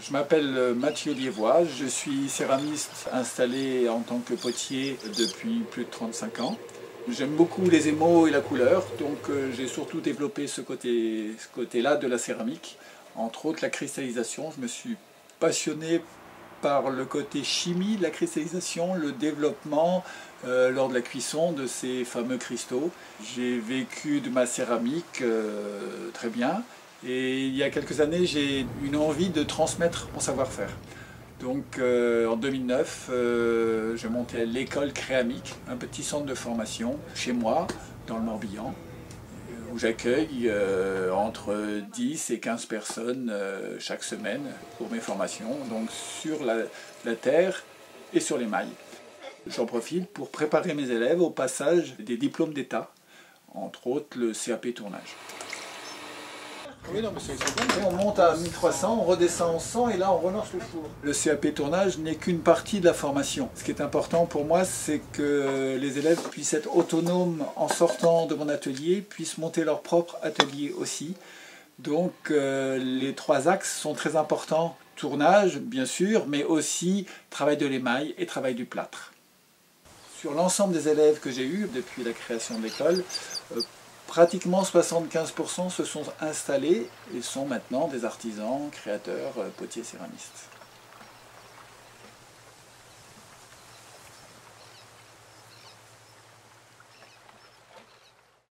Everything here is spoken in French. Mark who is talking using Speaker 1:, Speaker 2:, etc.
Speaker 1: Je m'appelle Mathieu Liévois, je suis céramiste installé en tant que potier depuis plus de 35 ans. J'aime beaucoup les émaux et la couleur, donc euh, j'ai surtout développé ce côté-là de la céramique. Entre autres la cristallisation, je me suis passionné par le côté chimie de la cristallisation, le développement euh, lors de la cuisson de ces fameux cristaux. J'ai vécu de ma céramique euh, très bien et il y a quelques années j'ai une envie de transmettre mon savoir-faire. Donc euh, en 2009, euh, je montais l'école Créamique, un petit centre de formation chez moi, dans le Morbihan, où j'accueille euh, entre 10 et 15 personnes chaque semaine pour mes formations, donc sur la, la terre et sur les mailles. J'en profite pour préparer mes élèves au passage des diplômes d'État, entre autres le CAP tournage. Oui, non, mais On monte à 1300, on redescend en 100 et là on relance le four. Le CAP tournage n'est qu'une partie de la formation. Ce qui est important pour moi, c'est que les élèves puissent être autonomes en sortant de mon atelier, puissent monter leur propre atelier aussi. Donc euh, les trois axes sont très importants. Tournage, bien sûr, mais aussi travail de l'émail et travail du plâtre. Sur l'ensemble des élèves que j'ai eus depuis la création de l'école, euh, pratiquement 75% se sont installés et sont maintenant des artisans, créateurs, euh, potiers, céramistes.